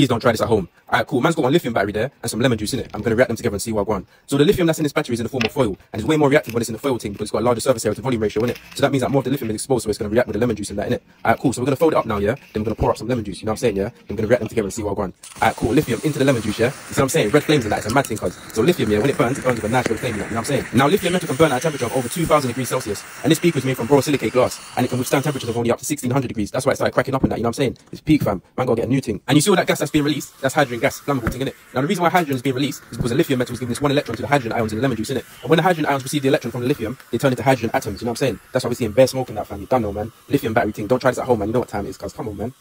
Please don't try this at home. Alright, cool. Man's got one lithium battery there and some lemon juice in it. I'm gonna react them together and see what I want. So the lithium that's in this battery is in the form of foil, and it's way more reactive when it's in the foil thing because it's got a larger surface area to volume ratio in it. So that means that more of the lithium is exposed, so it's gonna react with the lemon juice in that in it. Alright, cool. So we're gonna fold it up now, yeah. Then we're gonna pour up some lemon juice. You know what I'm saying, yeah? I'm gonna react them together and see what I want. Alright, cool. Lithium into the lemon juice, yeah. You see what I'm saying? Red flames in that. It's a mad thing, cause so lithium, yeah, when it burns, it burns with a nice red flame. You know what I'm saying? Now lithium metal can burn at a temperature of over 2,000 degrees Celsius, and this beaker is made from borosilicate glass, and it can withstand temperatures of only up to 1600 degrees. That's why it started cracking up in that. You know what I'm saying? It's peak, fam. Man, gotta get a new thing. And you see all that gas that's being released? That's hydrogen gas, flammable thing in it. Now the reason why hydrogen is being released is because the lithium metal is giving this one electron to the hydrogen ions in the lemon juice in it. And when the hydrogen ions receive the electron from the lithium, they turn into hydrogen atoms. You know what I'm saying? That's why we're seeing bare smoke in that, fam. You done know, man. Lithium battery thing. Don't try this at home, man. You know what time it is, cuz. Come on, man.